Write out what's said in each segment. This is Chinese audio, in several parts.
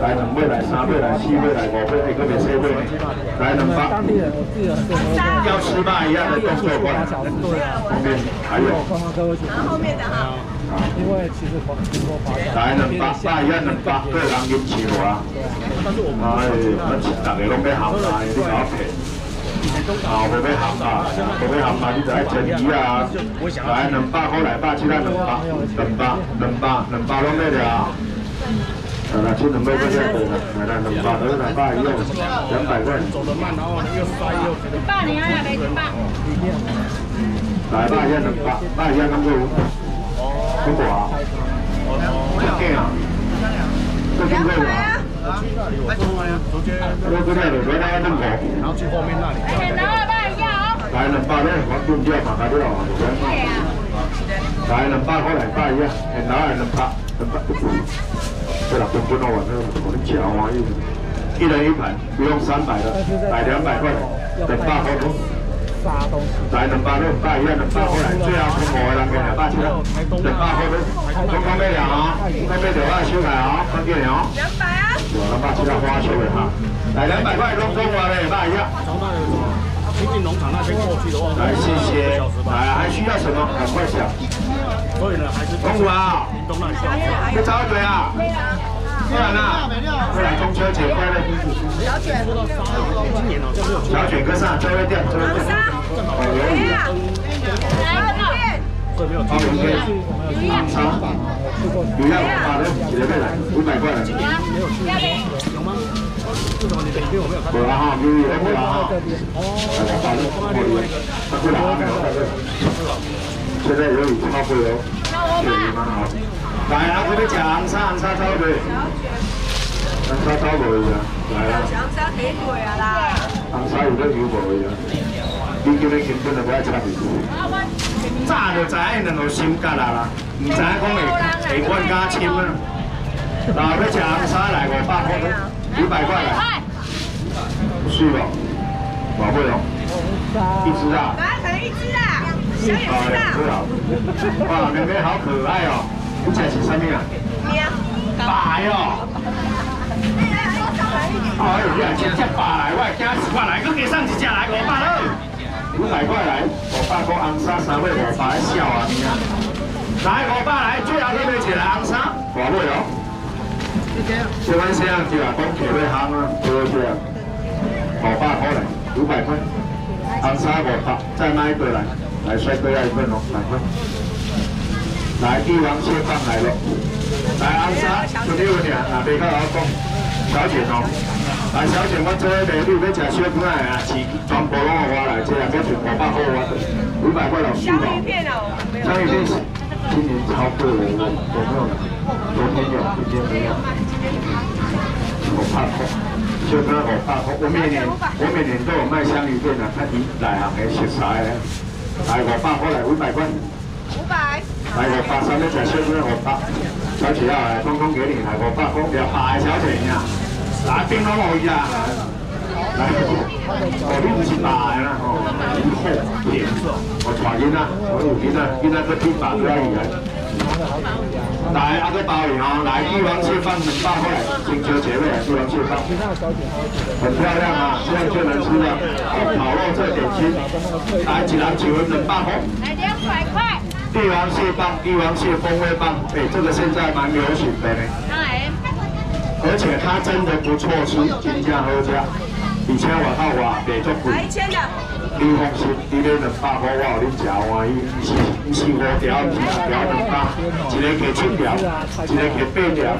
来，两尾来，三尾来，四尾来，五尾，一个没四尾。来，两百。当地人，我记得很多。要吃吧一样的动作关。后面还有。然后后面的哈。因为其实很多华侨。来，两百，八一两百，对，人饮酒啊。哎，我们大家拢要行来，你搞骗。啊，无要行啊，无要行啊，你就爱整鱼啊，来两百块来百，其他两百，两百，两百，两百拢咩了？来来，这两百块钱对了，来来两百，都是两百一样，两百块。走得慢，然后又塞又。一百年啊，没一百。来百一两百，百一咁多。中国啊？哦，这件啊？这件贵吗？来中啊！直接那个那个回来门口，然后去后面那里。来两百一啊！来两百咧，我中间嘛，开啲咯。来两百块两百一，然后两百两百。对了，分分到我那我的脚啊，一人一盘，不用三百的，买两百块，两百块多。来两百六，百一两百块来，最后从五个两百七啦，两百块都，总共咩量啊？总共咩条啊？收来啊？分几两？两百啊！两百七啦，花球的哈。来两百块，都中华的，百一。亲近农场那边过去的话，来谢谢。来还需要什么？赶快讲。所以呢，还是中午啊。东那里要找谁啊？不然呢？过来中秋节快乐！小卷，小卷跟上，这位店，这位店。好，有鱼啊！来。这没有超鱼片，长长，有样把的，几来来，五百块。没有去。有吗？这种你的鱼我没有看到。有了哈，有有了哈。哦。把的，好鱼，他过来啊，没有在这。现在有鱼超贵哦。那我买。来啊！这边讲红沙，红沙超贵。红沙超贵啊！来啊！红沙几贵啊啦？红沙有得有贵啊！你叫你根本就不爱差别。早就知影两个心结啦，唔知讲会会冤家亲啊。那要吃红沙来五百块，五百块来。是吧？宝贝哦。一只啊？来，可能一只啊。哇，妹妹好可爱哦。你这是什么啊？白哦！哎呦，你啊，直接白来，我惊死我来，佮加送一只来五百了，五百块来，五百块红沙三尾五百笑啊你啊！来五百来，最后你买一个红沙，五尾哦。这款这样子啊，讲起来行啊，多些啊，五百块来，五百块，红沙五百，再买一对来，来帅哥要一份哦，来块。来，帝王蟹放来了。来，安沙，这里有俩，那边个老公，小姐哦。来，小姐，我这边你要吃小可爱啊，是全部拢我来，这两边全五百块我，五百块老四百。香芋片哦，香芋片今年超贵了，有没有？昨天有，今天没有。五百块，小可爱五百块。我每年我每年都有卖香芋片的，看你来行的食材的。来，五百块来，五百块。五百。来五百，三一只小妹五百，小姐啊，来通通给你，来五百，公表大小姐呀，来冰都可以啊，来，哦，你不是大啦，哦，好甜，我带囡仔，我有囡仔，囡仔个天白可以啊，来阿个包鱼哦，来帝王蟹饭两百块，中秋节味帝王蟹饭，很漂亮啊，这样就能吃了，烤肉这点心，来几篮几份两百块，来两百块。帝王蟹棒，帝王蟹风味棒，哎，这个现在蛮流行的呢。而且它真的不错吃，金价好价。以前我到我北中贵。一千的。你放心，两百块我有你吃欢喜，是是五条，是条两百，一个给七条，一个给八条。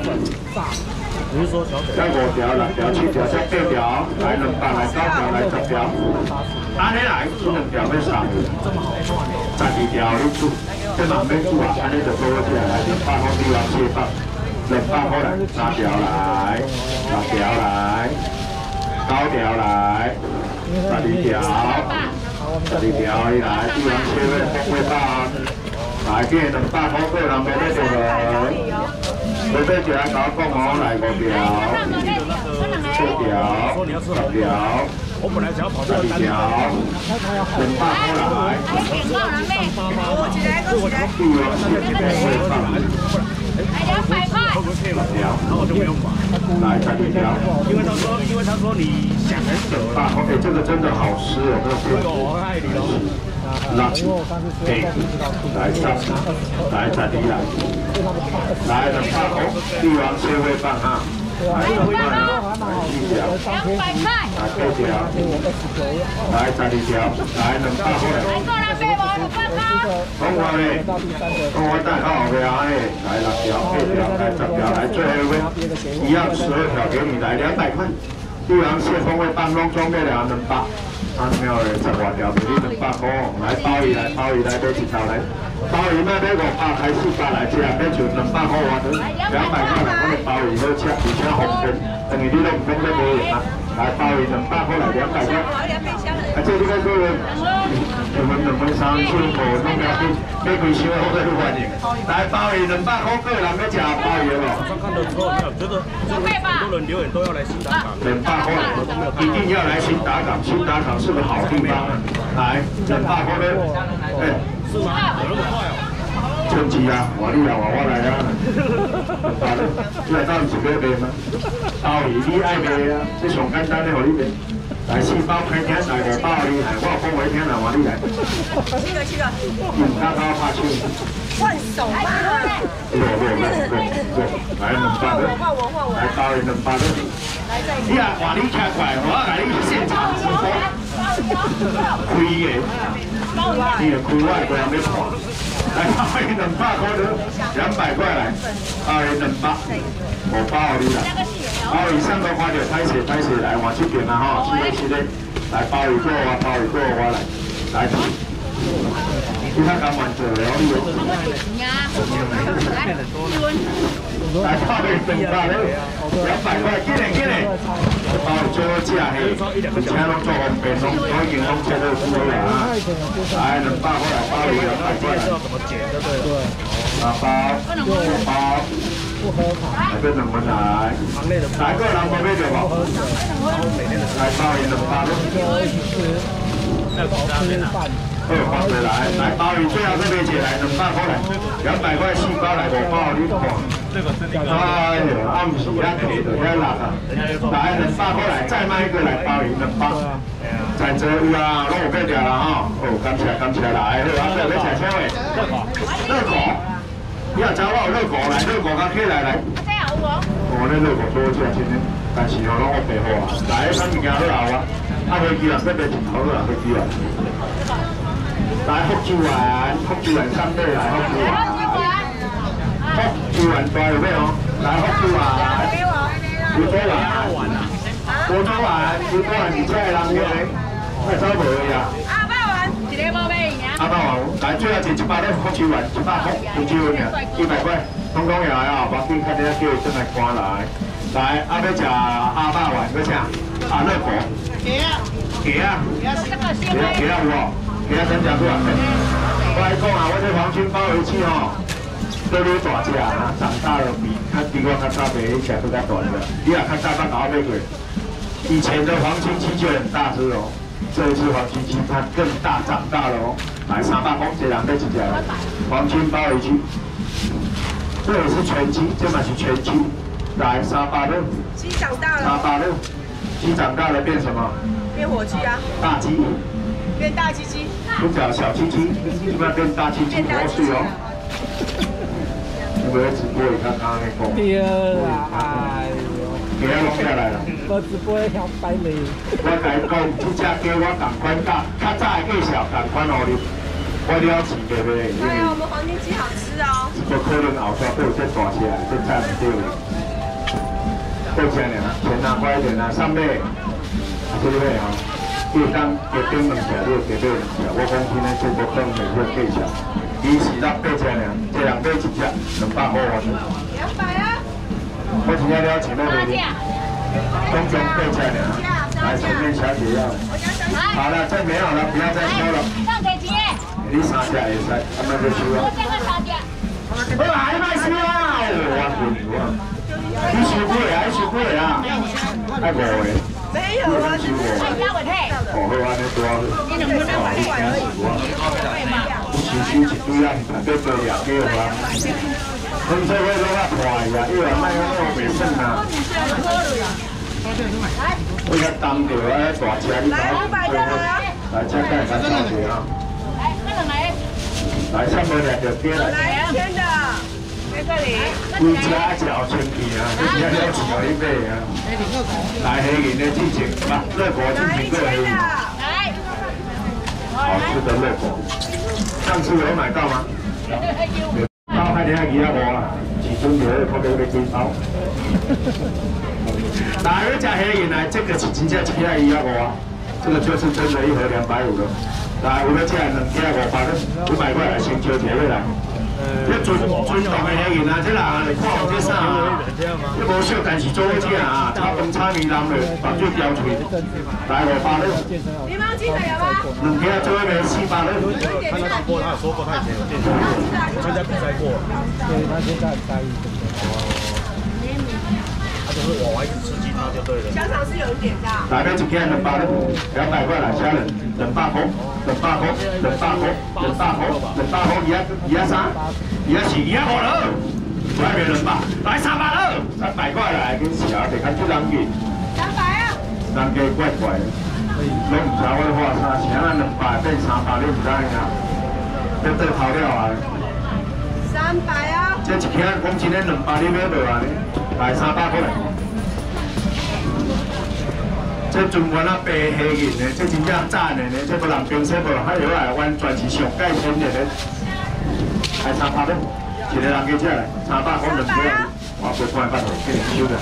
再五条、六条、七条、再八条，来两百，来九条，来十条。安尼来，这两条要上，十二条你煮。这慢慢煮啊，安尼就多起来，来两百块帝王蟹棒，两百块来，三条来，六条来，九条来，十二条，十二条伊来，帝王蟹味风味棒，来这两百块个人买得着无？买得着来搞讲哦，来五条，七条，十条。我本来想要跑这个单条，很大过来，三八八，我起来，我起来，来两百块。条，然后我就不用买。来，再一条。因为他说，因为他说你想很久了。大，OK，这个真的好吃哦，这个。我爱你喽。来，给，来上，来再一来。来，两大口，帝王切会饭哈。来，两百块。来，这条。来，再一条。来，两大口。讲话嘞，讲话带好后边哎，来六条、八条、来十条，来最后一样十二条给你来两百块。帝王蟹风味半笼装备两两百，三秒嘞十万条，给你两百块。来包一来，包一来买几条来？鲍鱼卖买五百开四百来吃，买就两百块换成两百块来，我们鲍鱼好吃，而且红鲜，等于你都唔免再买啊。来鲍鱼两百块来两百块。啊，这你该说了。我们两分三寸五，弄下去，每贵少好去欢迎。来鲍鱼两百块个人要吃鲍鱼哦。看得错，这个很多人留言都要来新打港。两百块，一定要来新打港，新打港是个好地方。来，两百块的，哎，是吗？有那么快哦？趁机啊，我你来，我我来啊。来，来到是要卖吗？鲍鱼你爱卖啊，这上简单的，给你卖。来四包开天来个包厉害，我讲为天来我你来。七个七个。嗯，刚刚拍手。换手嘛。对对对对，来两包的。来包两包的。你啊，话你开快，我来你现场直播。开的。你啊，开外国人要看。来包两百块的，两百块来，包两包，我包你来。包以上的话就开始开始来往这边了哈，吃的吃的，来包一个我包一个我来，来，其他干完做了，你有？来包一份吧，两百块，进来进来，包做吃嘿，请拢做方便，拢都已经拢切到熟了啊，来两百块来包一两百块，啊包，包。来边两份来，来个两份咩就好。来包鱼两包咯。二包的来，来包鱼最好这边起来两百块来，两百块四包来五包你看。哎呦，暗时啊，铁的要辣啊！来两百块来，再卖一个来包鱼两包。在这有啊，拢有变掉了哈。哦，感谢感谢来，好啊，再来请请位。热狗，热狗。你要找我有热狗来，热狗刚起来来。这样有无？我那热狗多少钱呢？但是我拢我备好啊。来，咱物件好啊。啊，飞机啊，这边头好啊，飞机啊。来，福州湾，福州湾三队来，福州湾。福州湾多有咩哦？来，福州湾。福州湾。福州湾，福州湾，你这人嘅，快走无去啊？阿爸王，来最后一百块福州丸，一百块福州丸呀，一百块，通通也来哦，把店开点叫真来看来。来，阿要吃阿爸丸，要吃阿乐果。鸡啊，鸡啊，鸡啊，鸡啊有哦，鸡啊真正多啊。我来讲啊，我这黄金鲍鱼翅哦，都愈大只啊，长大了比较比我较早买起来都较大的。你也看早把搞买过，以前的黄金鸡就很大只哦。这一次黄金鸡它更大长大了哦，来三百公这两倍几条？黄金鲍鱼鸡，这也是全鸡，这嘛是全鸡，来三百六。鸡长大了。三百六，鸡长大了变什么？变火鸡啊。大鸡。变大鸡鸡。不叫小鸡鸡，一般变大鸡鸡多水哦。有没有直播？你看刚刚那个。有啊。给我落下来了。我直播要摆你。我甲伊讲，这只叫我同款价，较早的介绍同款哦你。我了钱对不对？对啊，我们黄金鸡好吃哦。不可能后头都有这大起来，这菜唔对。够钱了，钱拿快一点啊，上面，对不对啊？一当给冰两条，又给冰两条。我讲今天这个灯每个计价，伊是咱八千两，这两百一只，两百块我两百啊。我今天要请那个东中备菜的，来前面小姐要。好了，再没有了，不要再收了。你三只也使，他们就收了。我还卖收啊！我牛啊！你输过来，收过来啊！太贵了。没有啊，收过。哦，好啊，你多。你能不能买一块而已？收收一堆啊，准备做两个啊。红色会弄啊坏呀，因为卖个弄袂算啊。我较担着啊，大车你来五百的啊，来车盖较大些啊。来，那两个，来上面两条街来，来一千的，在这里。规车一只后千去啊，你听了钱互你买啊。来黑银的季节，啊，热果季来一节过黑银，千的，来，好吃的热果。上次有买到吗？包海天鱼啊无啊，时阵就可能要几包。哪有吃黑原来？这个是真正一片鱼啊无啊，这个就是真的，一盒两百五了。来，有要吃两片五百了，五百块来先交钱回来。这纯纯冻的黑银啊，这人啊，看有这啥啊？这无少，但是做好吃啊，炒饭炒面难的，把最标准。来五百了，柠檬鸡腿有吗？两片做一个四百了。有一点看到过，他有说过他以前有健身，参加比赛过，对他现在在意这个。他就是我一直刺激他就对了。香肠是有一点的，来边一片两百了，两百块来家人，两百块，两百块，两百块，两百块，两百块，二二三，二四，二五了，外面两百，来三百了，三百块来跟小得看这人去，三百啊，人家怪怪的，拢唔知我话啥，是安两百变三百，你唔知影？要得跑掉啊！三百啊，这一片讲真的两百你买无啊？来三百块这中原啊白黑银的，这真正赞的呢，这无人冰雪无人海油啊，完全是上盖天的呢。来三百块，一个人加起来三百块两个，我不看八头，给你收的。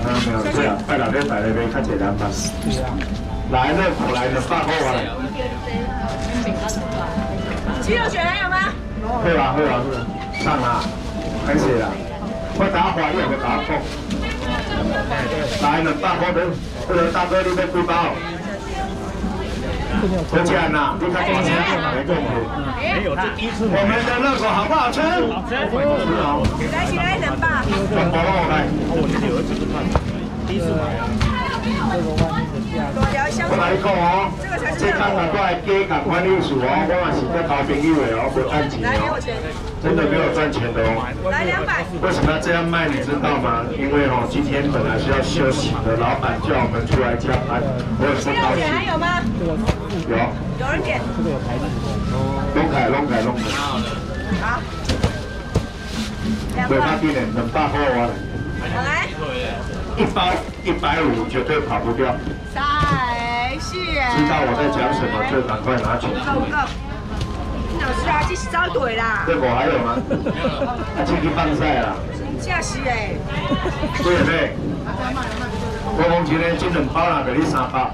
啊，没有，对啊，拜六礼拜那边较济人吧。来热火来两百块啊！鸡肉卷还有吗？会吧，会吧，会吧，上啊，开始啦。我打华也会打讲。来两百块的，这个大哥你要几包？多钱呐？你看多少钱？没够没有，这第一次我们的热狗好不好吃？好吃。是啊，来起来两百，全部拢来。我女儿就是看，第一次买啊。这个万一的价多聊香我来讲哦，这刚才过来加赶快历史哦，我也是在交朋友的哦，不赚钱来给我，钱，真的没有赚钱的哦。来两百，为什么要这样卖？你知道吗？因为哦，今天本来是要休息的，老板叫我们出来加班，我很不鸡肉高还有吗？这个有，有人点，这个有牌子的，弄开弄开弄开，好，两对，他百，今年两百块我来，来，一包一百五绝对跑不掉。再谢，知道我在讲什么就赶快拿去。够够，老师啊，这是招腿啦，这我还有吗？他进去放晒啦。真是诶，对不对？我讲今天，这两包啦，给你三包，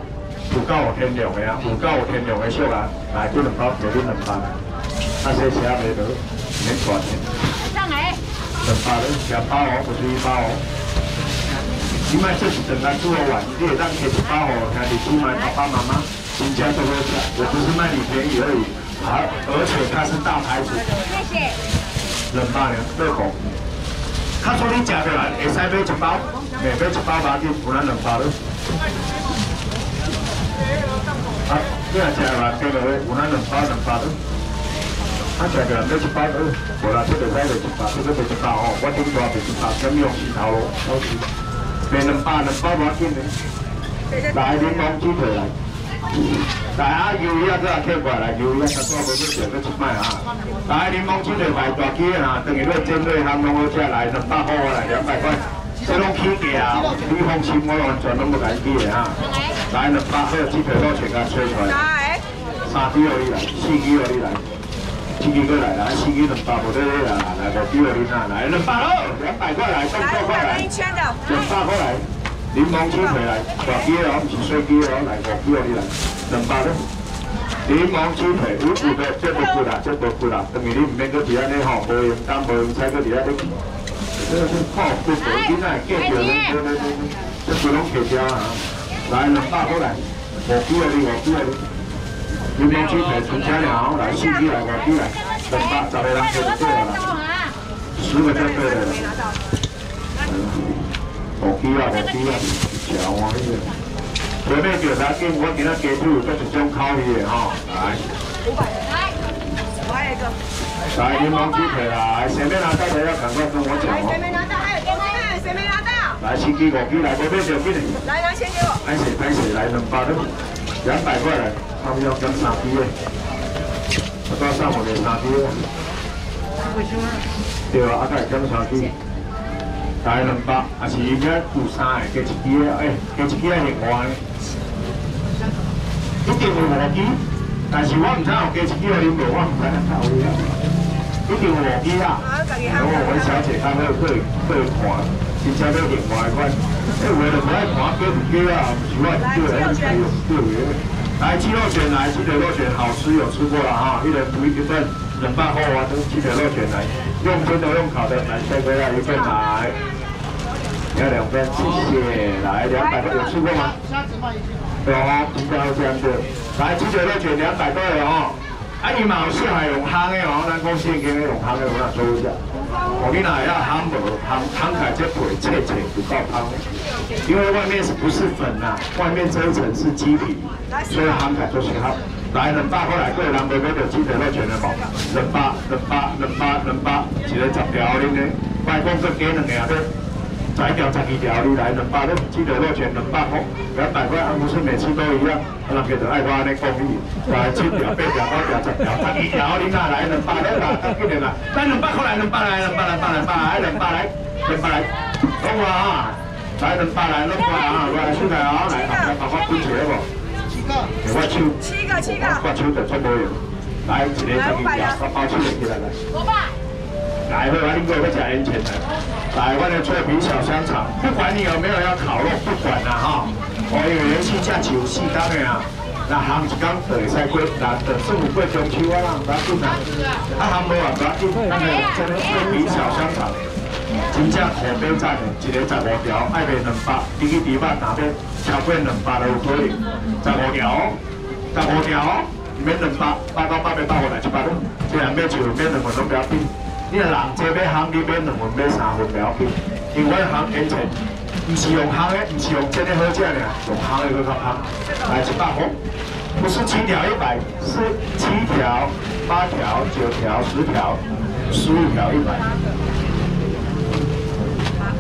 有够有天良的啊，有够有天良的小人，来这两包给你两包，那些车没得，免管的。上来，两包的，两包哦，不是一包哦。你买这是等他做完，你也当给一包哦，兄弟姊妹、爸爸妈妈，新家都会吃。我不是卖你便宜而已，而而且它是大牌子。谢谢。两百呢，热狗。他说你食过来，会使买一包，袂买一包把它有咱两包了。啊，你若食过来，加落去有咱两包两包的。啊，食过来买一包，无啦，这个使卖一包，这个卖一包哦，我顶多卖一包，什么用石头咯，好吃。卖两包两包无要紧的，来柠檬鸡腿来。来啊，鱿鱼啊，这啊摕过来，鱿鱼啊，十多无要食，要一摆啊。来柠檬鸡腿排大鸡啊，等于热煎对他们好食，来两百块来，两百块。这拢起价，你放心，我完全拢不敢起的哈。来两百块鸡腿肉全给它吹出来，来，三支互你来，四支互你来，七支过来啦，四支两百无得啦，来五支互你啦，来两百咯，两百块来，动来作快来五百跟一。千的，两百块来，柠檬鸡腿来，大鸡的哦，不是小鸡的哦，来五支互你来，两百咯。柠檬鸡腿有有的，这不啦，这不贵啦，等于你唔免搁伫安尼吼，无用干无用菜搁伫安尼。这个是靠不不，囡仔见着人，对对对，这规拢客家啊。来两百块来，五支的你，五支的你。柠檬鸡腿纯家了，来四支来，五支来，两百十个人就对了啦，十个就对了啦。没拿到，五支啊，五支啊，食欢喜啊！前面调查紧，我今仔加煮做一种口味的吼，来，五百，来，我一个，来柠檬鸡腿来，前面拿到的要赶快跟我讲来，谁。没拿到？哎，哎，谁没拿到？来，四支五支来，这边就给你。来，拿钱。给我。拍水拍水来两百的，两百块来，他们要跟三支的，我到上午的三支的。对啊，啊，再跟三支。来两百，还是应该有三个，加一支的，哎，加一支的另外。一定有五支，但是我唔知有加一支的你无，我唔知影搞你啊。一定有五支啊。啊，自己然后我小姐她会会会看，真正要另外款，迄有的就不爱看加唔加啊，唔是我对的，对对。来鸡肉卷来，鸡腿肉卷好吃，有吃过了哈，一人涂一份，冷饭后啊，都鸡腿肉卷来，用蒸的用烤的，来再回来一份来，要两份，谢谢，来两百个有吃过吗？有哦，应该要这样子。来鸡腿肉卷两百多哦。啊，伊嘛有适合用烘的哦，咱公司已经用烘的，我来做一下。我跟你讲，要烘无烘烘起来这腿脆脆不够烘，因为外面是不是粉呐、外面这一层是鸡皮，所以烘起来就是好。来，两百过来，各位人买买到鸡腿肉全的无？两百，两百，两百，两百，一个十条恁的，外公再加两个啊，对。十条、十二条，你来两百六，鸡腿肉全两百块，两百块，啊不是每次都一样，啊人家就爱我安尼讲你，来七条、八条、九条、十条、十二条，你哪来两百六啦？紧点啦，来两百来，两百来，两百两百两百来，两百来，两百来，懂我啊？来两百来，两百啊，来出来啊，来，来把我分起来我手，七个，七个。我手就出无用，来一个十二条，我包起来起来来。我爸，来，会把你给我加烟钱的。来，我的脆皮小香肠，不管你有没有要烤肉，不管啦哈。我有连续假九四天的啊，那行一天就会使过，那等四五过中秋啊。啦，不要紧啦。啊，行无啊，不要紧，那个这个脆皮小香肠，真正口碑赞的，一个十五条，爱卖两百，你去迪巴那边超过两百都有可能，十五条，十五条。免两百，百到百八百回来一百咯。这样买就免两份都不要紧。你若人这要行，你免两份买三份不要紧。因为行烟钱，不是用行的，不是用真的好食呢，用行的去较行。来一百块，不是七条一百，是七条、八条、九条、十条、十五条一百。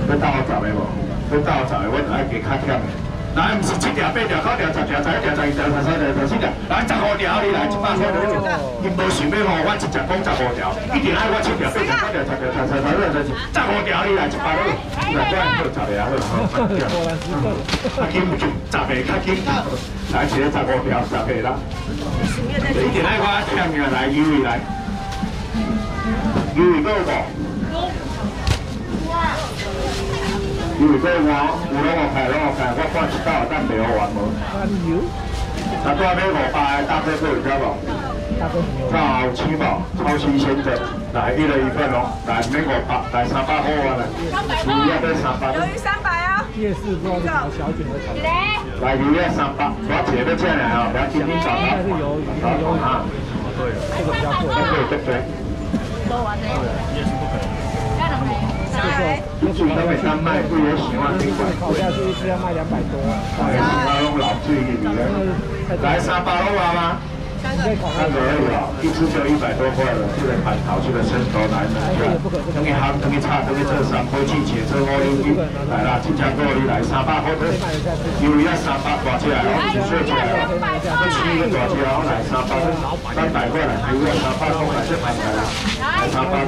要到我十个无？要到我十个，我就爱加较欠的。来，不是七条、八条、九条、十条、十一条、十二条、十三条、十四条，来十五条，你来一百块就有。伊无想要吼，我直接讲十五条，一定爱我七条、八条、九条、十条、十三条、十四条、十五条，你来一百块，来我好十个好，好，紧不紧，十个较紧，来一个十五条，十个啦。一定爱我欠命来，优惠来，优惠够无？优惠够无？有拢我开，拢我开，我看一道等袂好完无？番油，那多买五百的大杯够有知无？大哥没有。超轻宝，超新鲜的，来一人一份哦，来免五百，来三百好啊来，鱼要得三百，鱿鱼三百啊。夜市不知道是什么小卷的鱼要三百，我姐要这样哦，不要今天早上，但是鱿鱼，早鱿鱼啊，这个比较贵。对对对，多完的，个，来，你煮都会当卖，不也喜欢宾馆，烤下去一次要卖两百多，哎，沙巴龙老醉一点的，来三百了吗？三你可以个。烤下去。那可以了，一只就一百？多块了，这个板桃，这个生头来等一下，等你行，等你炒，等你这三杯季节，这五零一，来啦，新加坡你来三百？块的，因为要三百？大只来哦，几岁起来哦，这七个大只哦，来三百，三百块来，因为三百？块来这买来啦，来三百，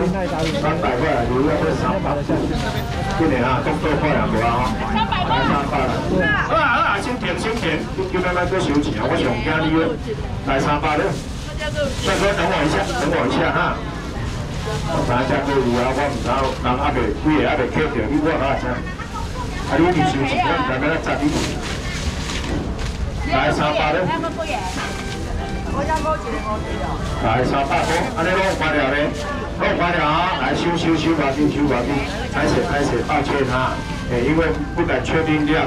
三百？块来，因为这三百，今年啊，动作快两多啊，三百。好啊好啊，先点先点，叫慢慢多收钱啊！我上惊你了，来三百了。帅哥，等我一下，等我一下哈。我知影这个有啊，我唔知人还未几个还未扣掉，你我哪会知？啊，你你收钱，我唔知要怎砸你。来三百了，还有个耶，我家某一个五十哦。来三百块，安尼弄完了咧，弄完了啊，来收收收把金，收把金，开始开始，抱歉哈，因为不敢确定量，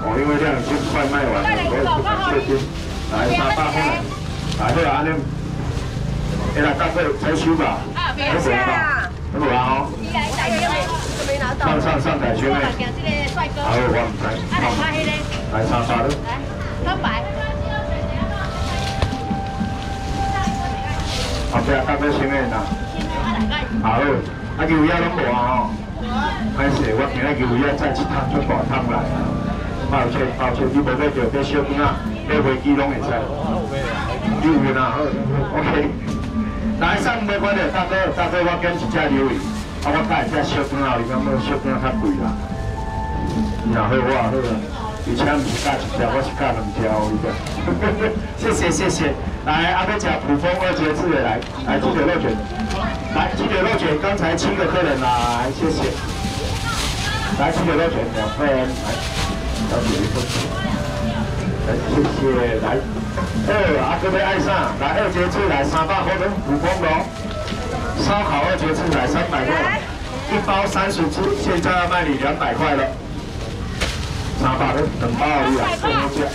哦，因为量已经快卖完了，所以不敢确定。来三百块，来好啊，安尼，诶，来到这才收吧，啊，别没有吧？没有啊，哦，你来打一个，都没拿到。上上上台兄我来弟，给这个帅哥，好，我唔知，啊，来拍黑的，来三百了，来，三百，后壁到这先诶呐，好，啊牛尾仔拢无啊，歹势，我今日牛尾仔载一趟出大趟来啊，抱歉抱歉，你无买着买小囡仔，买飞机拢会使。牛尾啊，好，OK。来，上尾看到大哥，大哥我拣一只牛尾，啊我带一只小囡仔，你感觉小囡仔较贵啦？你好，我好。而且唔是加一条，我是加两条，你个。谢谢谢谢。来，阿妹讲普丰二节制的来，来鸡腿肉卷，来鸡腿肉卷，刚才七个客人来，谢谢。来鸡腿肉卷两份，来，小姐一份。来，谢谢，来。二阿哥被爱上，来二节制来三百块的普丰的哦。烧烤二节制来三百块，一包三十只，现在要卖你两百块了。三百的，两包而已啊，送我家。